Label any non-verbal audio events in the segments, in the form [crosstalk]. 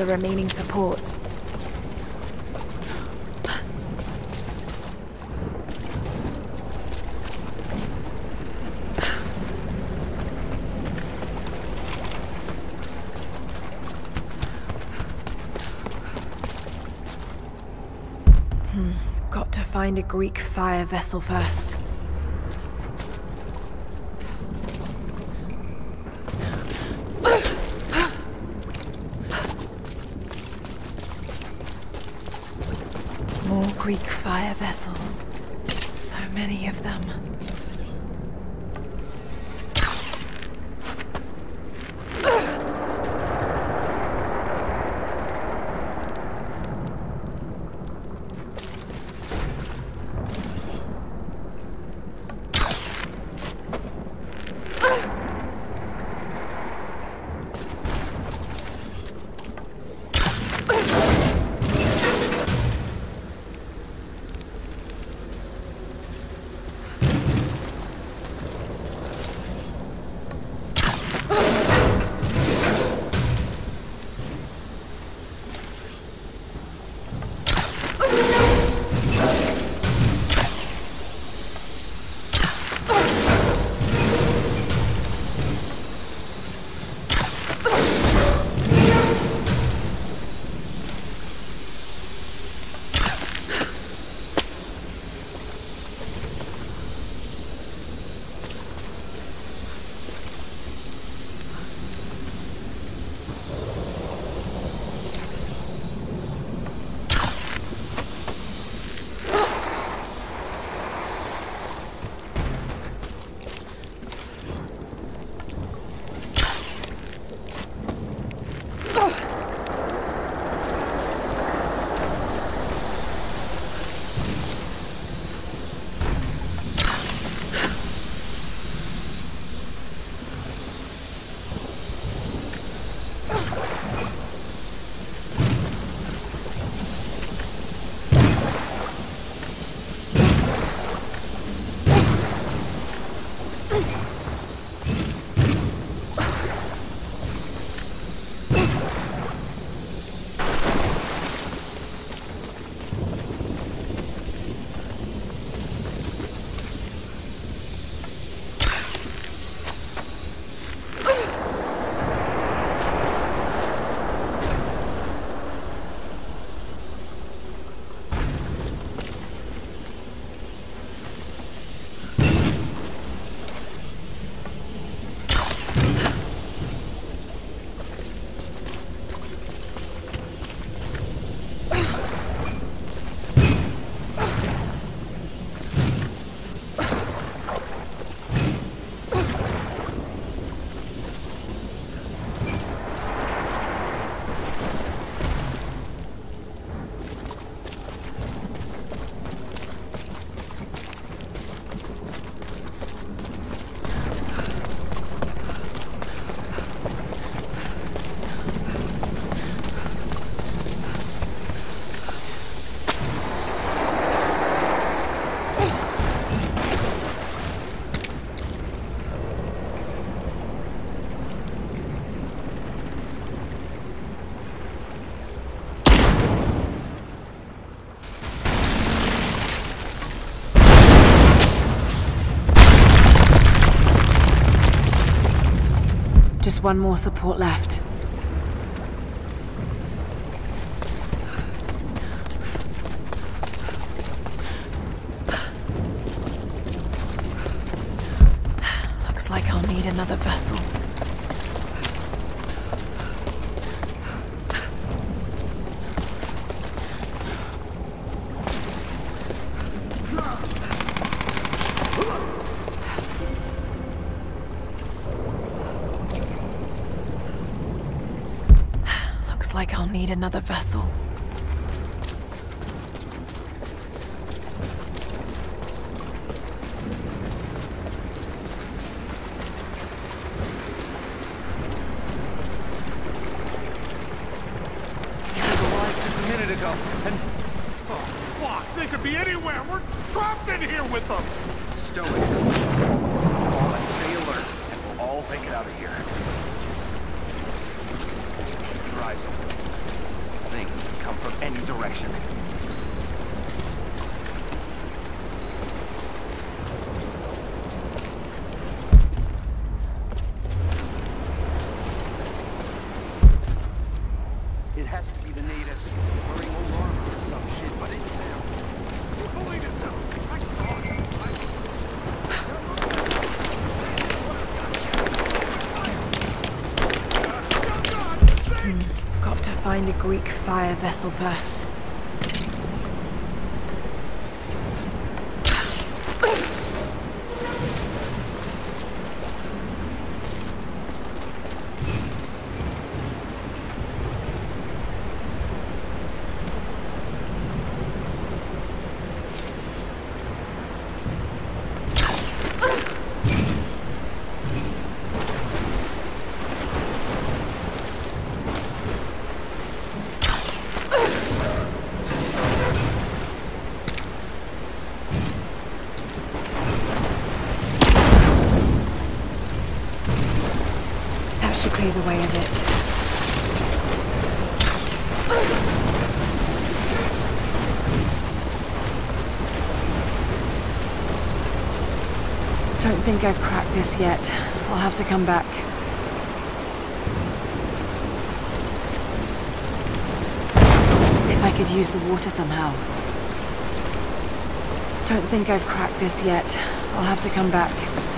the remaining supports. Hmm, got to find a Greek fire vessel first. More Greek fire vessels. So many of them. One more support left. Like I'll need another vessel. He was alive just a minute ago, and Oh, fuck! They could be anywhere! We're trapped in here with them! Stone's coming. All stay alert, and we'll all make it out of here. Keep your eyes open. Things can come from any direction. It has to be the natives wearing old armor or some shit, but it's them. You believe it now. I saw it. I- Got to find a Greek fire vessel first. That should clear the way a bit. Don't think I've cracked this yet. I'll have to come back. If I could use the water somehow. Don't think I've cracked this yet. I'll have to come back.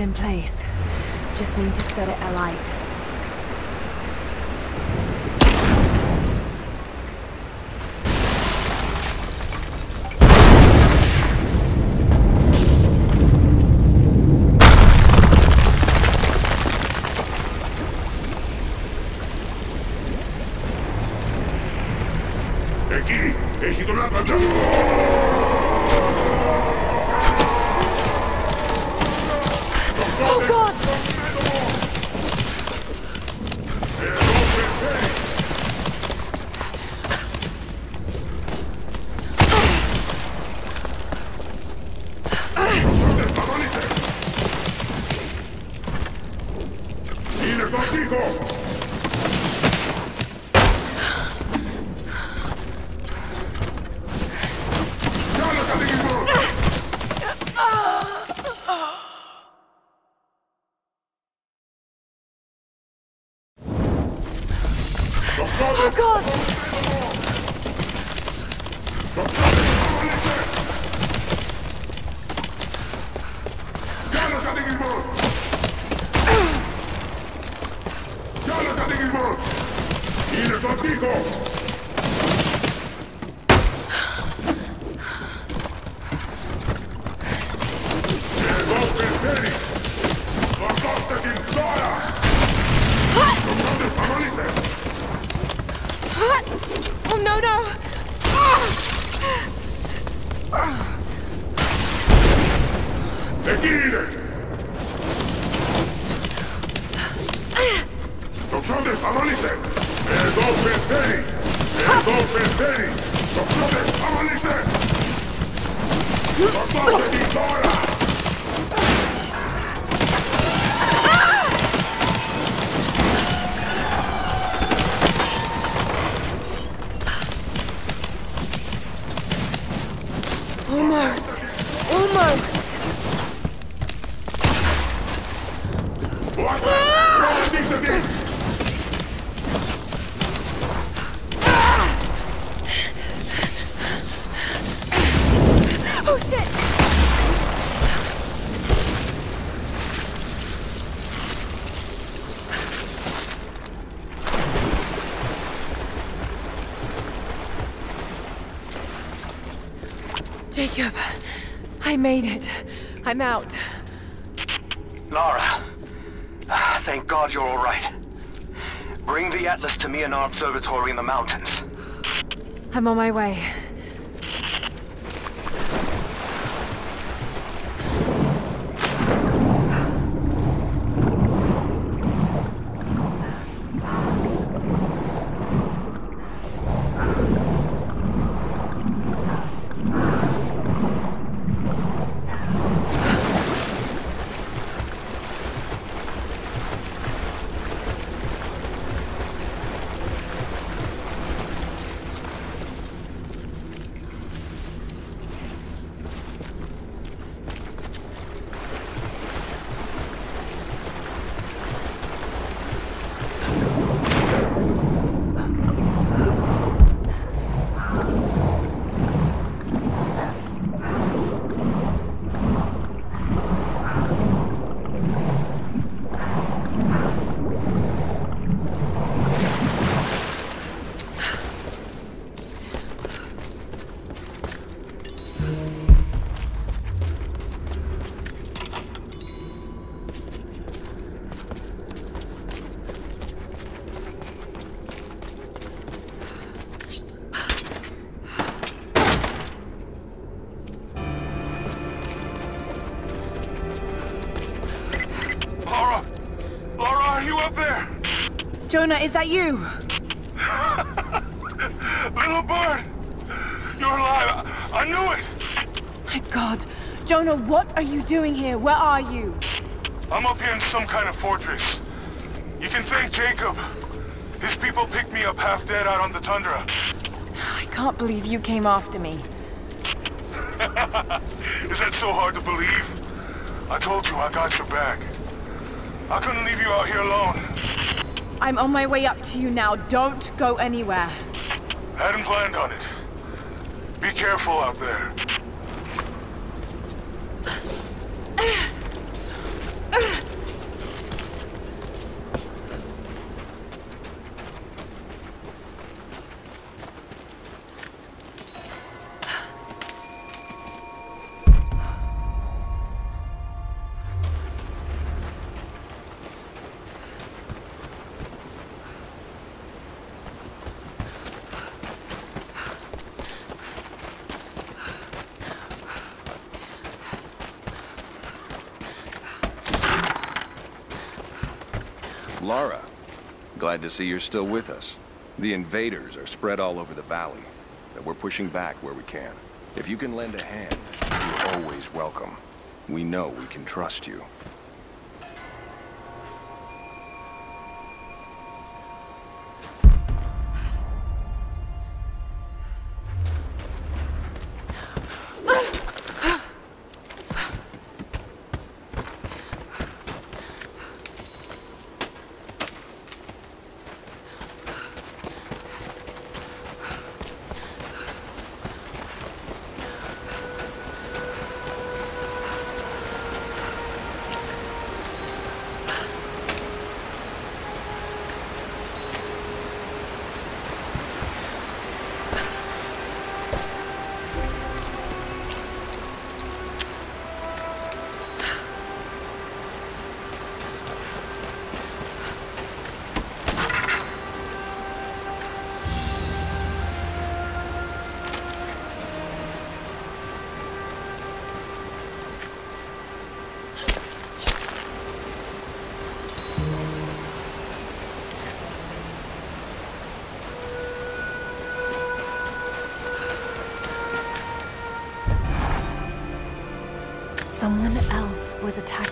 In place. Just need to set it alight. Oh, no, no! Egide! Doctores, amanece! El doble tenis! El doble tenis! Doctores, amanece! Ô, Márcio! Jacob, I made it. I'm out. Lara. Thank God you're all right. Bring the Atlas to me in our observatory in the mountains. I'm on my way. Jonah, is that you? [laughs] Little bird! You're alive! I, I knew it! My god. Jonah, what are you doing here? Where are you? I'm up here in some kind of fortress. You can thank Jacob. His people picked me up half dead out on the tundra. I can't believe you came after me. [laughs] Is that so hard to believe? I told you I got your back. I couldn't leave you out here alone. I'm on my way up to you now. Don't go anywhere. Hadn't planned on it. Be careful out there. To see you're still with us. The invaders are spread all over the valley, and we're pushing back where we can. If you can lend a hand, you're always welcome. We know we can trust you.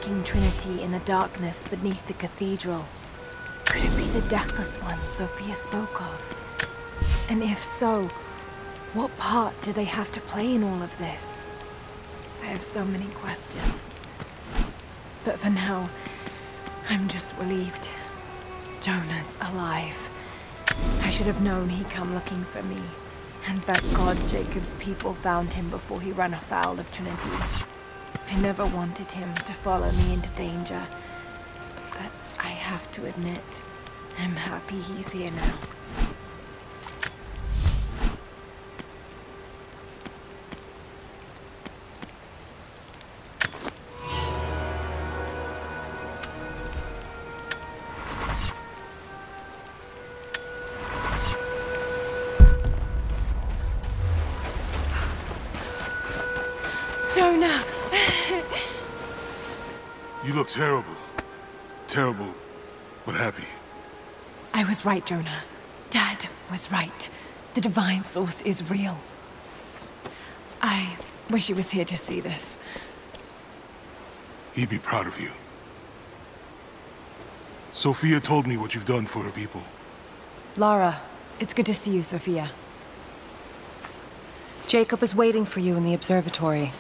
Trinity in the darkness beneath the cathedral. Could it be the Deathless One Sophia spoke of? And if so, what part do they have to play in all of this? I have so many questions. But for now, I'm just relieved. Jonah's alive. I should have known he'd come looking for me. And thank God Jacob's people found him before he ran afoul of Trinity. I never wanted him to follow me into danger. But I have to admit, I'm happy he's here now. Right, Jonah. Dad was right. The Divine Source is real. I wish he was here to see this. He'd be proud of you. Sophia told me what you've done for her people. Lara, it's good to see you, Sophia. Jacob is waiting for you in the observatory.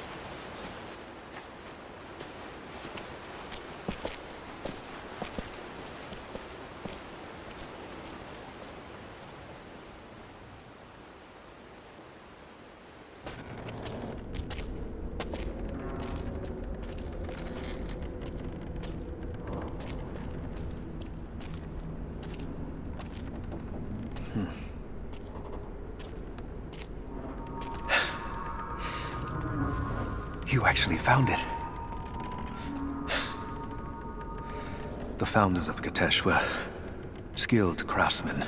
You actually found it. The founders of Kitezh were skilled craftsmen.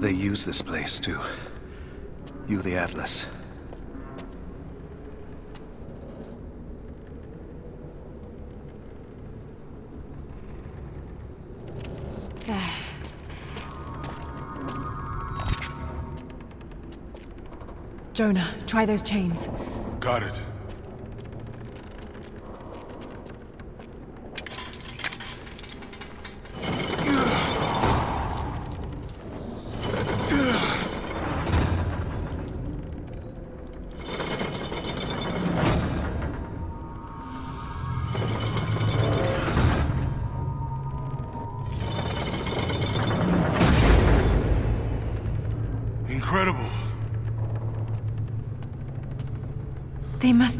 They used this place to you the Atlas. Jonah, try those chains. Got it.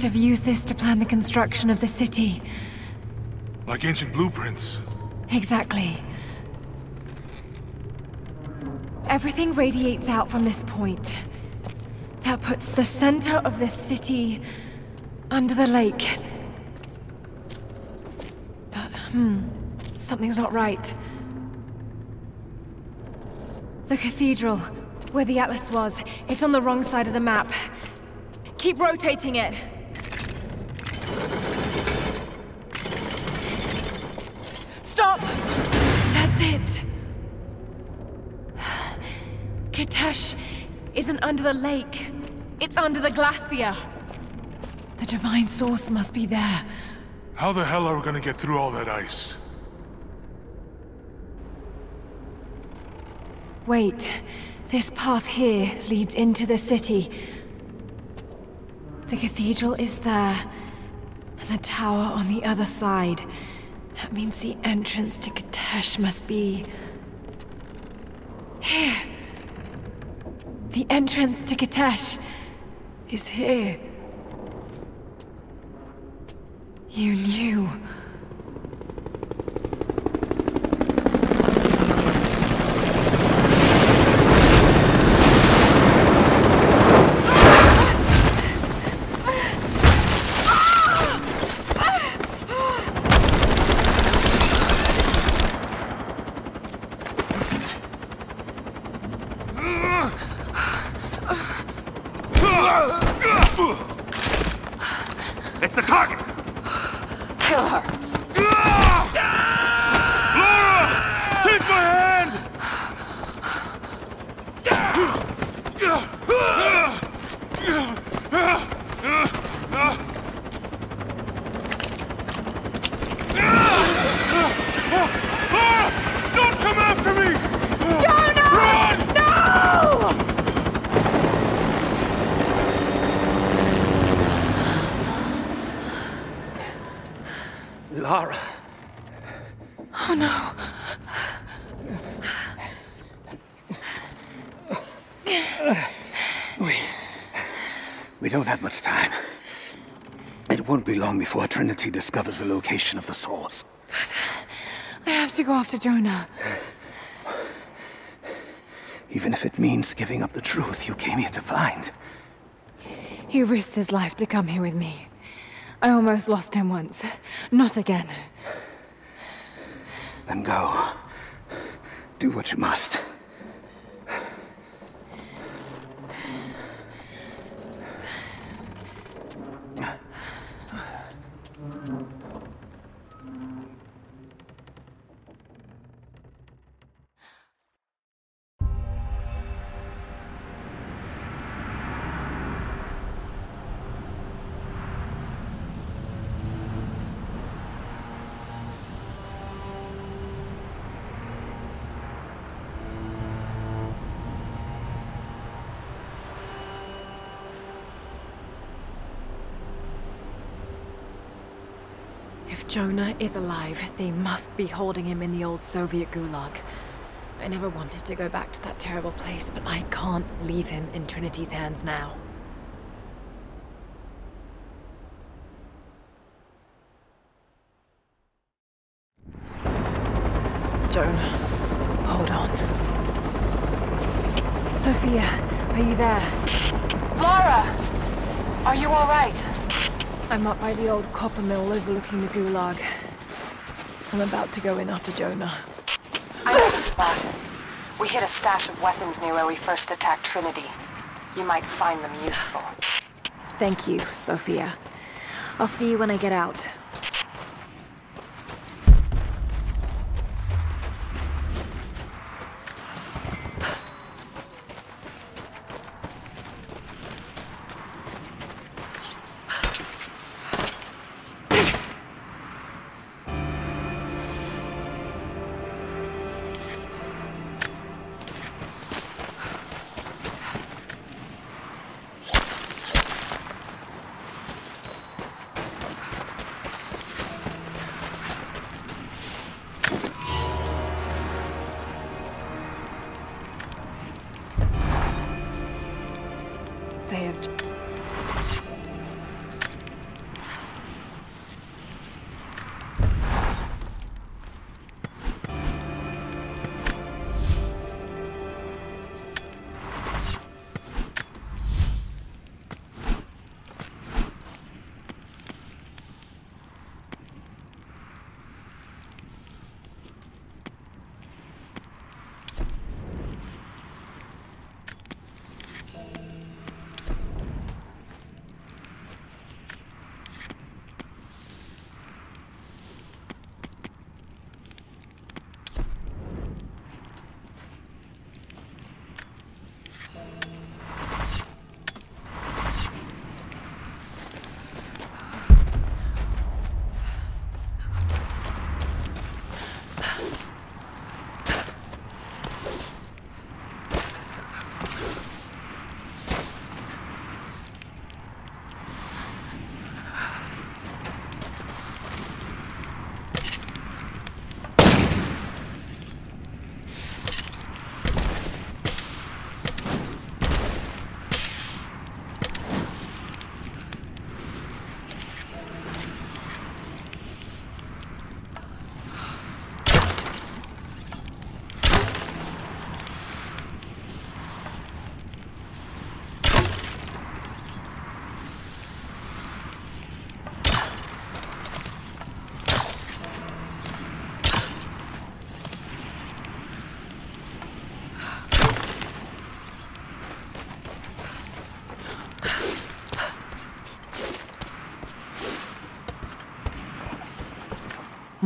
Must have used this to plan the construction of the city. Like ancient blueprints. Exactly. Everything radiates out from this point. That puts the center of the city under the lake. But, hmm, something's not right. The cathedral, where the Atlas was, it's on the wrong side of the map. Keep rotating it. Kitezh isn't under the lake. It's under the glacier. The divine source must be there. How the hell are we gonna get through all that ice? Wait. This path here leads into the city. The cathedral is there, and the tower on the other side. That means the entrance to Kitezh must be... here. The entrance to Kitezh is here. You knew. It's the target! Kill her! Lara! Take my hand! Lara! Don't come after me! Jonah! Run! Lara! Oh no. We don't have much time. It won't be long before Trinity discovers the location of the source. But I have to go after Jonah. Even if it means giving up the truth you came here to find. He risked his life to come here with me. I almost lost him once. Not again. Then go. Do what you must. Jonah is alive. They must be holding him in the old Soviet gulag. I never wanted to go back to that terrible place, but I can't leave him in Trinity's hands now. Jonah, hold on. Sophia, are you there? Lara! Are you alright? I'm up by the old copper mill overlooking the gulag. I'm about to go in after Jonah. I know the spot. We hit a stash of weapons near where we first attacked Trinity. You might find them useful. Thank you, Sophia. I'll see you when I get out.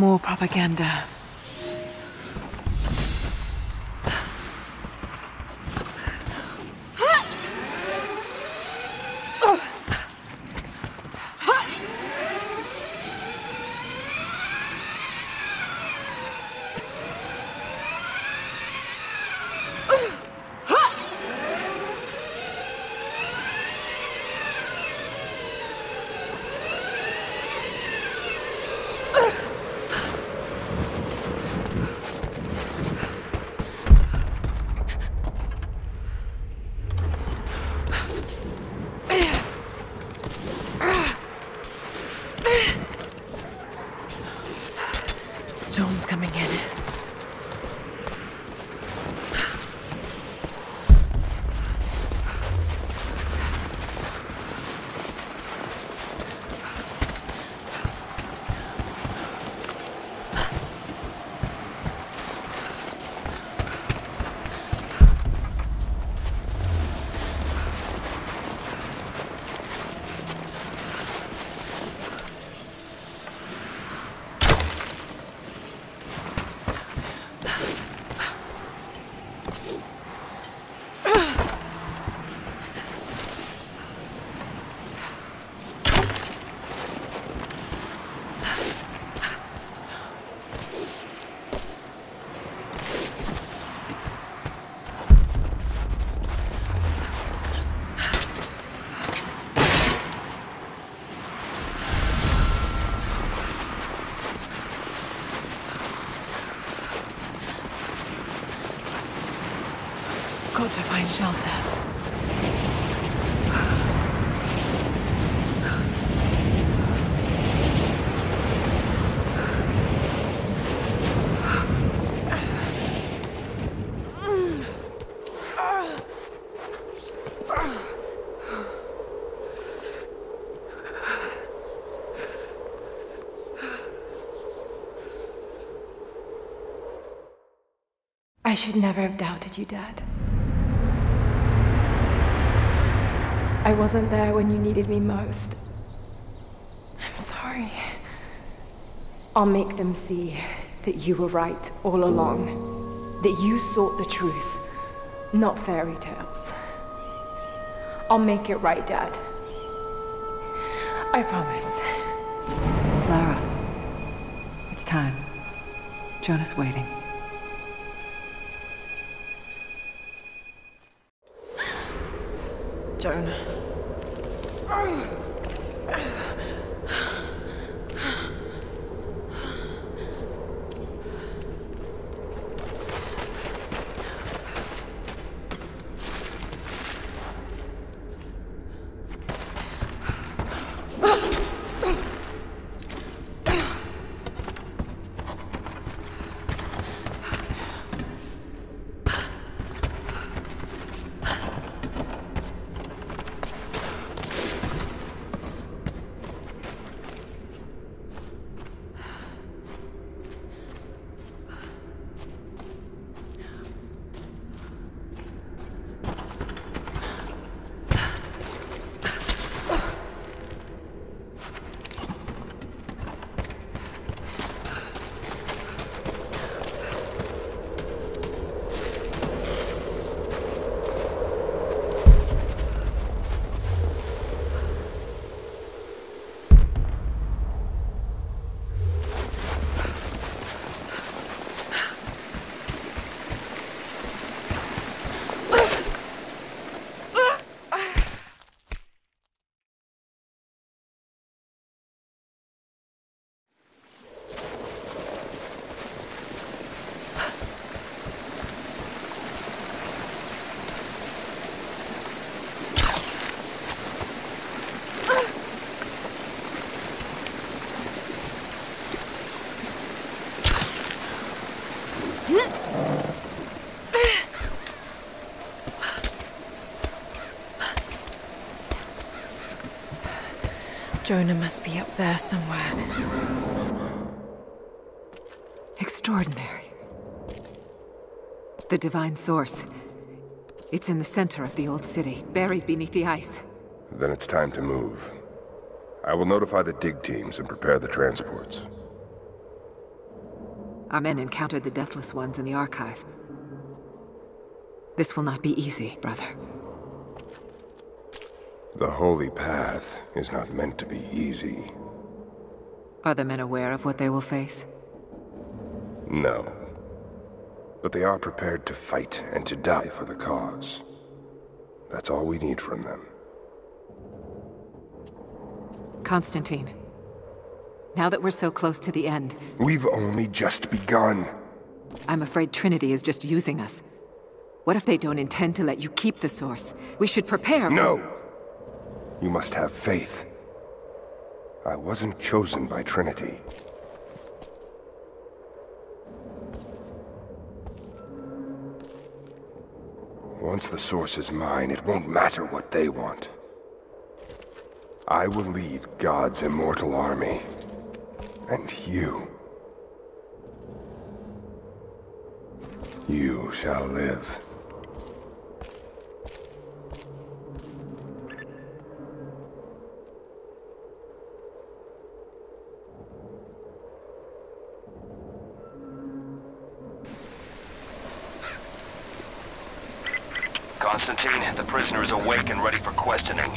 More propaganda. Coming in. To find shelter. I should never have doubted you, Dad. I wasn't there when you needed me most. I'm sorry. I'll make them see that you were right all along. That you sought the truth, not fairy tales. I'll make it right, Dad. I promise. Lara, it's time. Jonah's waiting. Jonah. Jonah must be up there somewhere. Extraordinary. The Divine Source. It's in the center of the old city, buried beneath the ice. Then it's time to move. I will notify the dig teams and prepare the transports. Our men encountered the Deathless Ones in the Archive. This will not be easy, brother. The Holy Path is not meant to be easy. Are the men aware of what they will face? No. But they are prepared to fight and to die for the cause. That's all we need from them. Constantine. Now that we're so close to the end, We've only just begun. I'm afraid Trinity is just using us. What if they don't intend to let you keep the Source? We should prepare for- No! You must have faith. I wasn't chosen by Trinity. Once the Source is mine, it won't matter what they want. I will lead God's immortal army. And you. You shall live. Constantine, the prisoner is awake and ready for questioning.